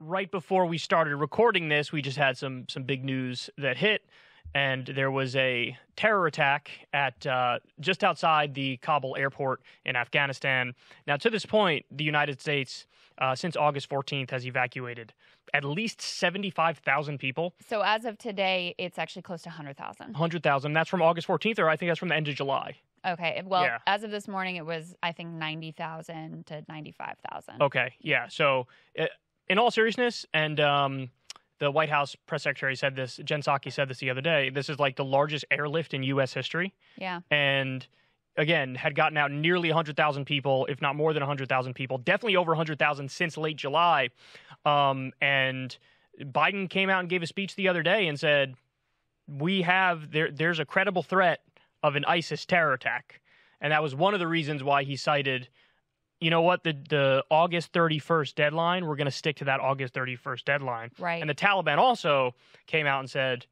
right before we started recording this, we just had some some big news that hit, and there was a terror attack at uh, just outside the Kabul airport in Afghanistan. Now, to this point, the United States, uh, since August 14th, has evacuated at least 75,000 people. So as of today, it's actually close to 100,000. 100,000. That's from August 14th, or I think that's from the end of July. Okay. Well, Yeah. as of this morning, it was I think 90,000 to 95,000. Okay, yeah. So, uh, in all seriousness, and um, the White House press secretary said this, Jen Psaki said this the other day. This is like the largest airlift in U.S. history, Yeah. and again, had gotten out nearly 100,000 people, if not more than 100,000 people, definitely over 100,000 since late July. Um, and Biden came out and gave a speech the other day and said, "We have there. There's a credible threat of an ISIS terror attack," and that was one of the reasons why he cited you know what? The the August 31st deadline we're going to stick to that August 31st deadline. Right. and the Taliban also came out and said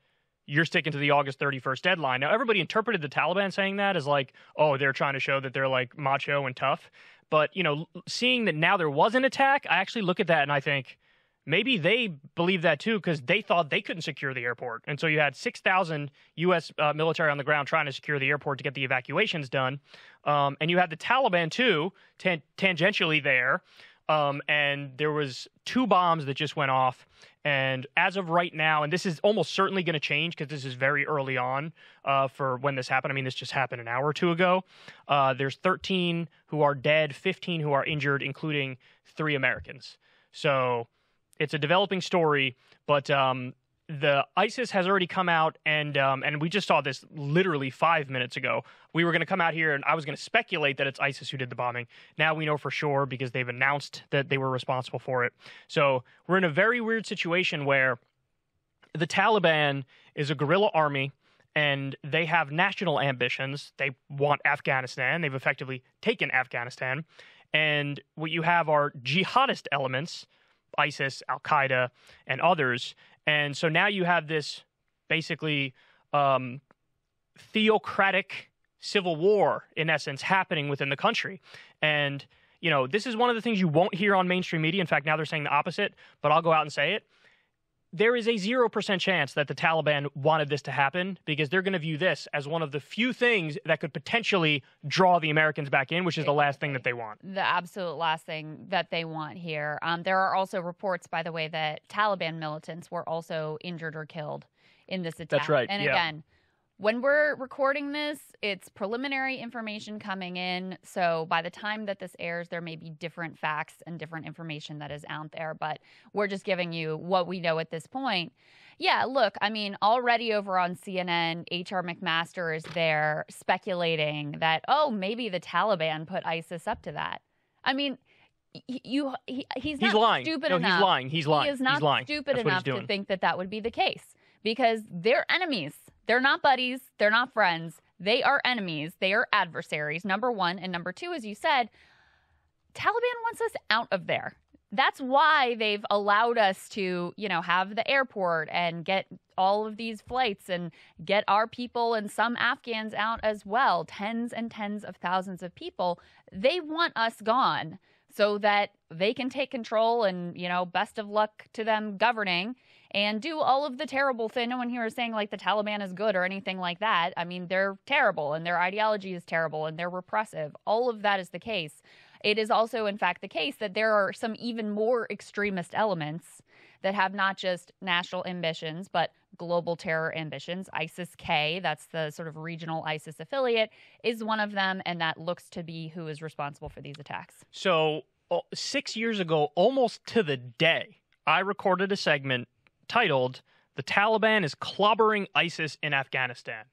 you're sticking to the August 31st deadline. Now everybody interpreted the Taliban saying that as like oh they're trying to show that they're like macho and tough. But you know seeing that now there was an attack I actually look at that and I think maybe they believe that too because they thought they couldn't secure the airport. And so you had 6000 us uh, military on the ground trying to secure the airport to get the evacuations done. Um, and you had the taliban too tan- tangentially there. Um, and there was two bombs that just went off. And as of right now and this is almost certainly going to change because this is very early on uh, for when this happened. I mean this just happened an hour or two ago. Uh, there's 13 who are dead 15 who are injured including three americans. So it's a developing story, but um, the ISIS has already come out, and um, and we just saw this literally five minutes ago. We were going to come out here, and I was going to speculate that it's ISIS who did the bombing. Now we know for sure because they've announced that they were responsible for it. So we're in a very weird situation where the Taliban is a guerrilla army. And they have national ambitions. They want Afghanistan. They've effectively taken Afghanistan. And what you have are jihadist elements ISIS, Al Qaeda, and others. And so now you have this basically um, theocratic civil war, in essence, happening within the country. And, you know, this is one of the things you won't hear on mainstream media. In fact, now they're saying the opposite, but I'll go out and say it. There is a 0% chance that the Taliban wanted this to happen because they're going to view this as one of the few things that could potentially draw the Americans back in, which is the last thing that they want. the absolute last thing that they want here. Um, there are also reports, by the way, that Taliban militants were also injured or killed in this attack. That's right, And yeah. again, when we're recording this, it's preliminary information coming in. So by the time that this airs, there may be different facts and different information that is out there. But we're just giving you what we know at this point. Yeah, look, I mean, already over on CNN, H.R. McMaster is there speculating that, oh, maybe the Taliban put ISIS up to that. I mean, you he, he's He's not lying. stupid no, enough. he's lying. He's lying. He is not stupid enough to think that that would be the case because they're enemies. They're not buddies. They're not friends. They are enemies. They are adversaries. Number one. And number two, as you said, Taliban wants us out of there. That's why they've allowed us to, you know, have the airport and get all of these flights and get our people and some Afghans out as well, tens and tens of thousands of people. They want us gone so that they can take control and, you know, best of luck to them governing and do all of the terrible thing. No one here is saying like the Taliban is good or anything like that. I mean, they're terrible and their ideology is terrible and they're repressive. All of that is the case. It is also, in fact, the case that there are some even more extremist elements that have not just national ambitions, but global terror ambitions. ISIS K, that's the sort of regional ISIS affiliate, is one of them, and that looks to be who is responsible for these attacks. So six years ago, almost to the day, I recorded a segment titled "The Taliban is clobbering ISIS in Afghanistan,"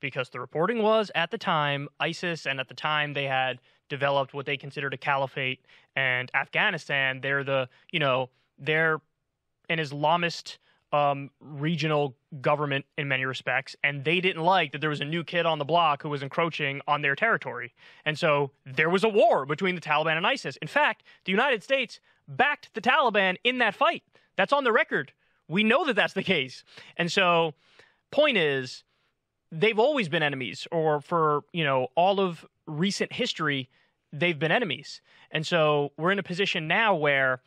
because the reporting was at the time ISIS, and at the time they had developed what they considered a caliphate, and Afghanistan, they're the you know they're an Islamist um, regional government in many respects, and they didn't like that there was a new kid on the block who was encroaching on their territory. And so there was a war between the Taliban and ISIS. In fact, the United States backed the Taliban in that fight. That's on the record. We know that that's the case. And so, point is, they've always been enemies, or for you know all of recent history, they've been enemies. And so we're in a position now where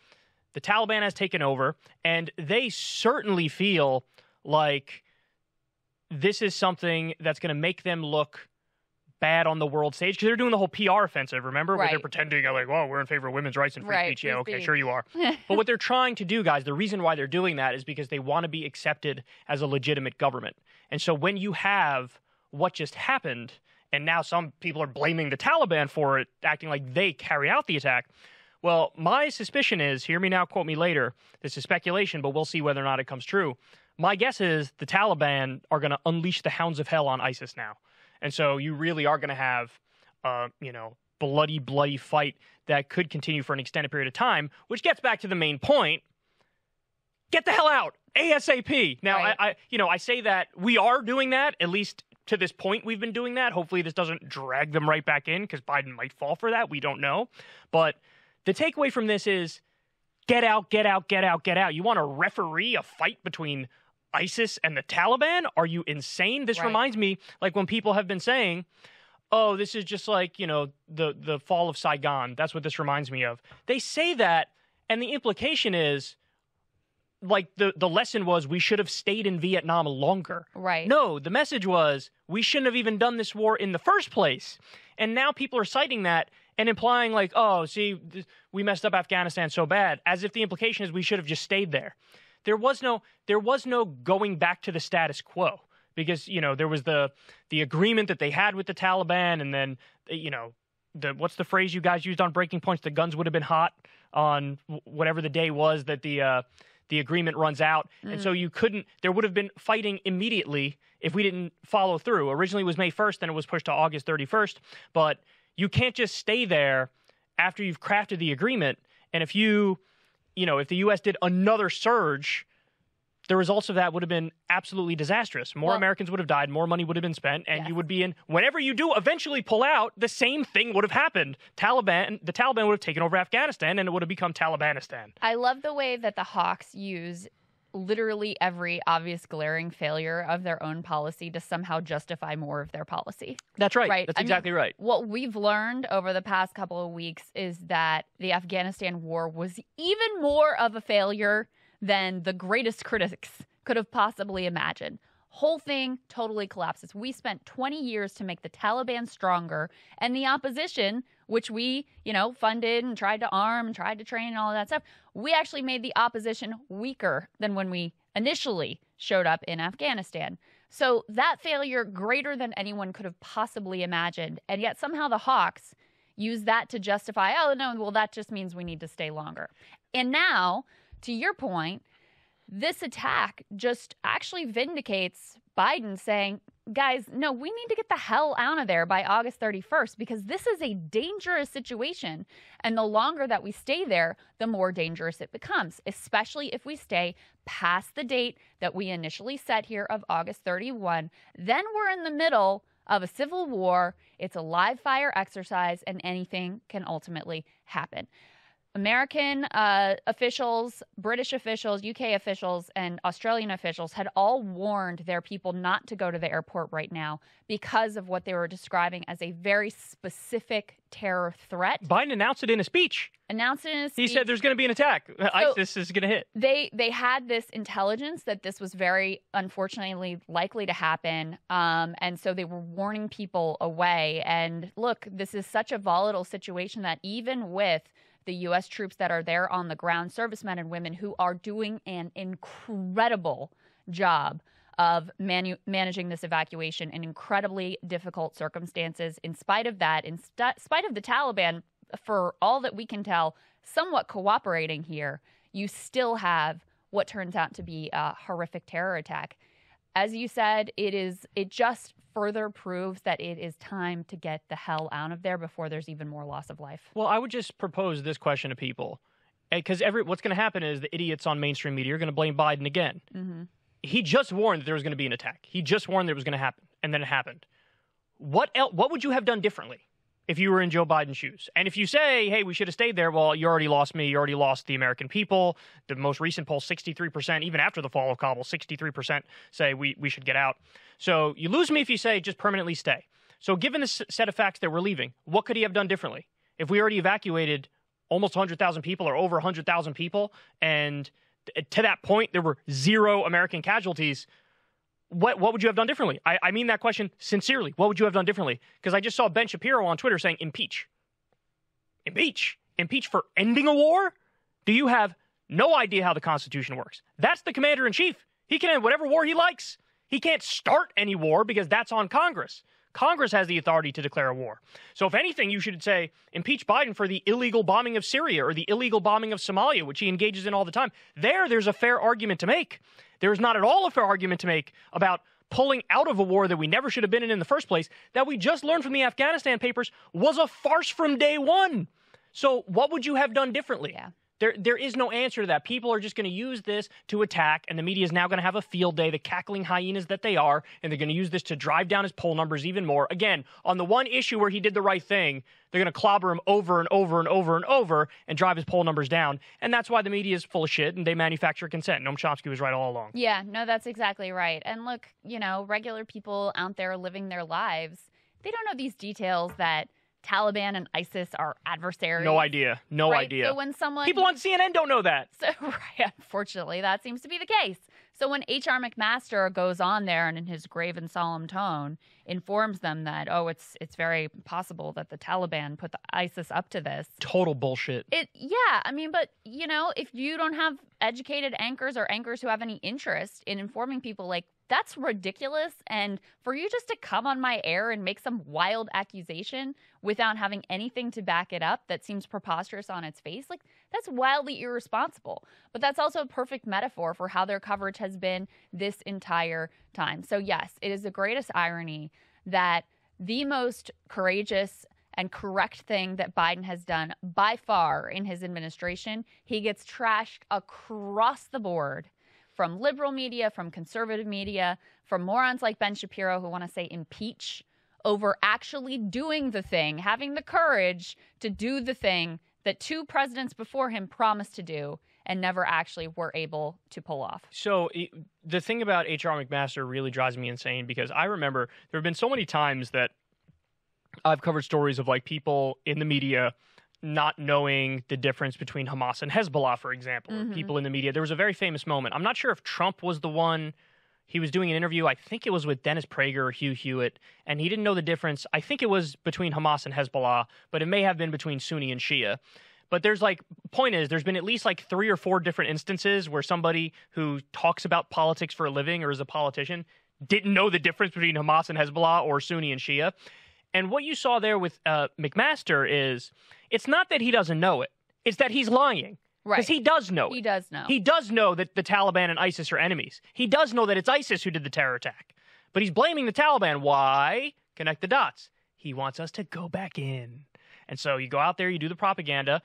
the Taliban has taken over, and they certainly feel like this is something that's going to make them look bad on the world stage because they're doing the whole PR offensive. Remember, where they're pretending like, "Oh, we're in favor of women's rights and free Right, speech." Yeah, okay, speech. sure you are. but what they're trying to do, guys, the reason why they're doing that is because they want to be accepted as a legitimate government. And so when you have what just happened, and now some people are blaming the Taliban for it, acting like they carry out the attack. Well, my suspicion is, hear me now, quote me later. This is speculation, but we'll see whether or not it comes true. My guess is the Taliban are going to unleash the hounds of hell on ISIS now. And so you really are going to have, uh, you know, bloody, bloody fight that could continue for an extended period of time, which gets back to the main point. Get the hell out ASAP. Now, Right. I, I, you know, I say that we are doing that, at least to this point, we've been doing that. Hopefully, this doesn't drag them right back in because Biden might fall for that. We don't know. But the takeaway from this is get out, get out, get out, get out. You want to referee a fight between ISIS and the Taliban? Are you insane? This Right. reminds me, like when people have been saying, "Oh, this is just like you know the the fall of Saigon." That's what this reminds me of. They say that, and the implication is, like the the lesson was we should have stayed in Vietnam longer. right. No, the message was we shouldn't have even done this war in the first place. And now people are citing that and implying, like, oh, see, th- we messed up Afghanistan so bad, as if the implication is we should have just stayed there. There was no, there was no going back to the status quo because you know there was the the agreement that they had with the Taliban, and then you know the what's the phrase you guys used on Breaking Points? The guns would have been hot on whatever the day was that the uh, the agreement runs out, and so you couldn't. There would have been fighting immediately if we didn't follow through. Originally, it was May first, then it was pushed to August thirty first. But you can't just stay there after you've crafted the agreement. And if you, you know, if the U.S. did another surge. The results of that would have been absolutely disastrous. More Well- Americans would have died, more money would have been spent, and Yes. you would be in. Whenever you do eventually pull out, the same thing would have happened. Taliban, the Taliban would have taken over Afghanistan, and it would have become Talibanistan. I love the way that the Hawks use literally every obvious glaring failure of their own policy to somehow justify more of their policy. That's right. Right. That's I mean- exactly right. What we've learned over the past couple of weeks is that the Afghanistan war was even more of a failure than the greatest critics could have possibly imagined. Whole thing totally collapses. We spent 20 years to make the Taliban stronger, and the opposition, which we, you know, funded and tried to arm and tried to train and all that stuff, we actually made the opposition weaker than when we initially showed up in Afghanistan. So that failure greater than anyone could have possibly imagined. And yet somehow the Hawks use that to justify, oh no, well that just means we need to stay longer. And now, to your point, this attack just actually vindicates Biden saying, guys, no, we need to get the hell out of there by August 31st because this is a dangerous situation. And the longer that we stay there, the more dangerous it becomes, especially if we stay past the date that we initially set here of August 31. Then we're in the middle of a civil war. It's a live fire exercise, and anything can ultimately happen. American uh, officials, British officials, UK officials, and Australian officials had all warned their people not to go to the airport right now because of what they were describing as a very specific terror threat. Biden announced it in a speech. Announced it in a speech. He said there's going to be an attack. ISIS is going to hit. they they had this intelligence that this was very unfortunately likely to happen um, and so they were warning people away and look this is such a volatile situation that even with the U.S. troops that are there on the ground, servicemen and women who are doing an incredible job of manu- managing this evacuation in incredibly difficult circumstances. In spite of that, in st- spite of the Taliban, for all that we can tell, somewhat cooperating here, you still have what turns out to be a horrific terror attack. As you said, it is it just further proves that it is time to get the hell out of there before there's even more loss of life. Well, I would just propose this question to people, because every what's going to happen is the idiots on mainstream media are going to blame Biden again. hmm He just warned that there was going to be an attack. He just warned that it was going to happen, and then it happened. What else? What would you have done differently if you were in Joe Biden's shoes? And if you say, "Hey, we should have stayed there," well, you already lost me. You already lost the American people. The most recent poll, sixty-three percent, even after the fall of Kabul, sixty-three percent say we we should get out. So you lose me if you say just permanently stay. So given this set of facts that we're leaving, what could he have done differently? If we already evacuated almost 100,000 people or over 100,000 people, and to that point, there were zero American casualties. What, what would you have done differently? I, I mean that question sincerely. What would you have done differently? Because I just saw Ben Shapiro on Twitter saying impeach. Impeach. Impeach for ending a war? Do you have no idea how the Constitution works? That's the commander in chief. He can end whatever war he likes. He can't start any war because that's on Congress. Congress has the authority to declare a war. So, if anything, you should say impeach Biden for the illegal bombing of Syria or the illegal bombing of Somalia, which he engages in all the time. There, there's a fair argument to make. There's not at all a fair argument to make about pulling out of a war that we never should have been in in the first place, that we just learned from the Afghanistan papers was a farce from day one. So, what would you have done differently? Yeah. There, there is no answer to that. People are just going to use this to attack, and the media is now going to have a field day, the cackling hyenas that they are, and they're going to use this to drive down his poll numbers even more. Again, on the one issue where he did the right thing, they're going to clobber him over and over and over and over and drive his poll numbers down. And that's why the media is full of shit and they manufacture consent. Noam Chomsky was right all along. Yeah, no, that's exactly right. And look, you know, regular people out there living their lives, they don't know these details that – Taliban and ISIS are adversaries. No idea. No right? idea. So when someone people on CNN don't know that. So right, unfortunately, that seems to be the case. So when H.R. McMaster goes on there and in his grave and solemn tone informs them that oh, it's it's very possible that the Taliban put the ISIS up to this. Total bullshit. It yeah, I mean, but you know, if you don't have educated anchors or anchors who have any interest in informing people like that's ridiculous. And for you just to come on my air and make some wild accusation without having anything to back it up that seems preposterous on its face, like that's wildly irresponsible. But that's also a perfect metaphor for how their coverage has been this entire time. So, yes, it is the greatest irony that the most courageous and correct thing that Biden has done by far in his administration, he gets trashed across the board from liberal media, from conservative media, from morons like Ben Shapiro who want to say impeach over actually doing the thing, having the courage to do the thing that two presidents before him promised to do and never actually were able to pull off. So the thing about H.R. McMaster really drives me insane because I remember there have been so many times that I've covered stories of like people in the media not knowing the difference between Hamas and Hezbollah, for example, mm-hmm. people in the media. There was a very famous moment. I'm not sure if Trump was the one. He was doing an interview. I think it was with Dennis Prager or Hugh Hewitt, and he didn't know the difference. I think it was between Hamas and Hezbollah, but it may have been between Sunni and Shia. But there's like, point is, there's been at least like three or four different instances where somebody who talks about politics for a living or is a politician didn't know the difference between Hamas and Hezbollah or Sunni and Shia. And what you saw there with uh, McMaster is it's not that he doesn't know it, it's that he's lying. Right. Because he does know He it. does know. He does know that the Taliban and ISIS are enemies. He does know that it's ISIS who did the terror attack. But he's blaming the Taliban. Why? Connect the dots. He wants us to go back in. And so you go out there, you do the propaganda.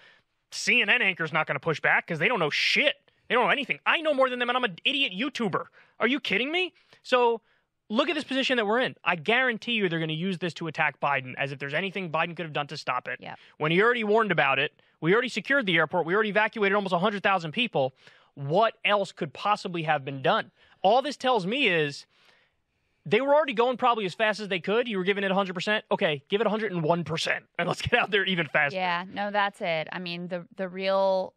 CNN anchor's not going to push back because they don't know shit. They don't know anything. I know more than them, and I'm an idiot YouTuber. Are you kidding me? So look at this position that we're in. I guarantee you they're going to use this to attack Biden as if there's anything Biden could have done to stop it. Yep. When he already warned about it, we already secured the airport, we already evacuated almost 100,000 people. What else could possibly have been done? All this tells me is they were already going probably as fast as they could. You were giving it 100%. Okay, give it 101% and let's get out there even faster. Yeah, no, that's it. I mean, the the real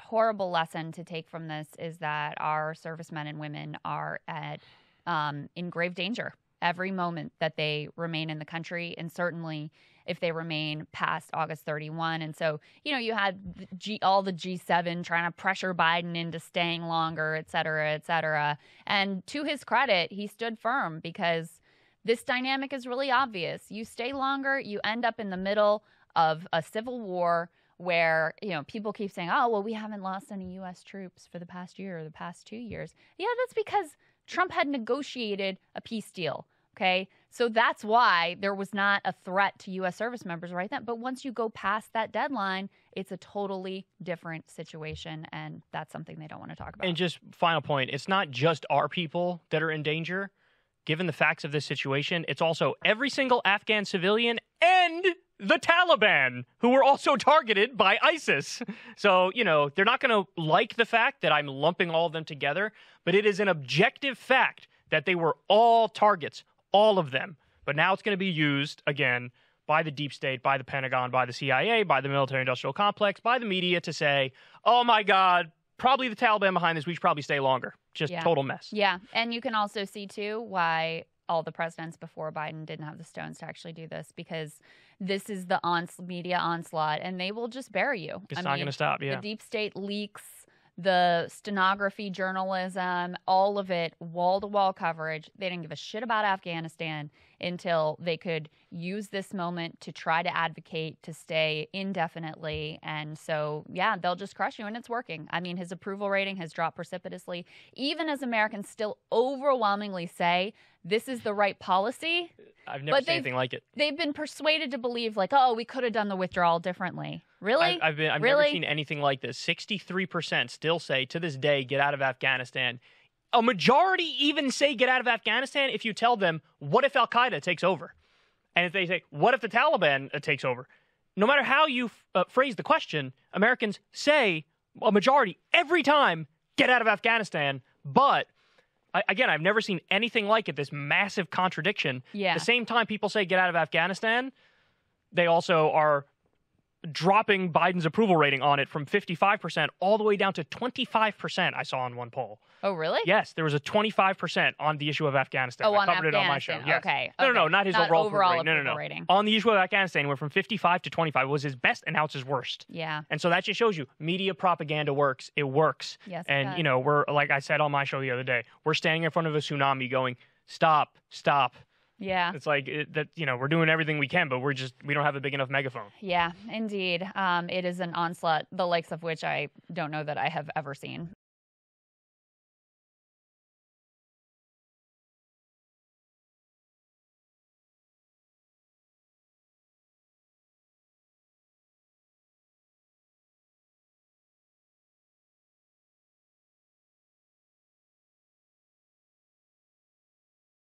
horrible lesson to take from this is that our servicemen and women are at um, in grave danger every moment that they remain in the country, and certainly if they remain past August 31. And so, you know, you had G, all the G7 trying to pressure Biden into staying longer, et cetera, et cetera. And to his credit, he stood firm because this dynamic is really obvious. You stay longer, you end up in the middle of a civil war where you know people keep saying oh well we haven't lost any US troops for the past year or the past 2 years. Yeah, that's because Trump had negotiated a peace deal. Okay. So that's why there was not a threat to U.S. service members right then. But once you go past that deadline, it's a totally different situation. And that's something they don't want to talk about. And just final point it's not just our people that are in danger. Given the facts of this situation, it's also every single Afghan civilian the Taliban, who were also targeted by ISIS. So, you know, they're not going to like the fact that I'm lumping all of them together, but it is an objective fact that they were all targets, all of them. But now it's going to be used again by the deep state, by the Pentagon, by the CIA, by the military industrial complex, by the media to say, oh my God, probably the Taliban behind this. We should probably stay longer. Just Yeah. total mess. Yeah, and you can also see too why all the presidents before Biden didn't have the stones to actually do this because this is the ons- media onslaught, and they will just bury you. It's I not going to stop. Yeah. The deep state leaks, the stenography journalism, all of it, wall to wall coverage. They didn't give a shit about Afghanistan until they could use this moment to try to advocate to stay indefinitely. And so, yeah, they'll just crush you, and it's working. I mean, his approval rating has dropped precipitously, even as Americans still overwhelmingly say this is the right policy. I've never but seen anything like it. They've been persuaded to believe, like, oh, we could have done the withdrawal differently. Really? I, I've been, I've Really? never seen anything like this. Sixty-three percent still say to this day, "Get out of Afghanistan." A majority even say, "Get out of Afghanistan." If you tell them, "What if Al Qaeda takes over?" and if they say, "What if the Taliban uh, takes over?" No matter how you uh, phrase the question, Americans say a majority every time, "Get out of Afghanistan." But I, again, I've never seen anything like it. This massive contradiction. yeah. The same time people say get out of Afghanistan, they also are dropping Biden's approval rating on it from 55% all the way down to 25%, I saw in one poll. oh, really? Yes, there was a 25% on the issue of Afghanistan. Oh, I on covered it on my show. Afghanistan. Yes. Okay. No, no, no, not his overall, approval rating. No, no, no. rating. On the issue of Afghanistan, went from 55 to 25. It was his best, and now it's his worst. Yeah. And so that just shows you media propaganda works. It works. Yes. And, does. you know, we're, like I said on my show the other day, we're standing in front of a tsunami going, stop, stop. Yeah. It's like it, that, you know, we're doing everything we can, but we're just, we don't have a big enough megaphone. Yeah, indeed. Um, it is an onslaught, the likes of which I don't know that I have ever seen.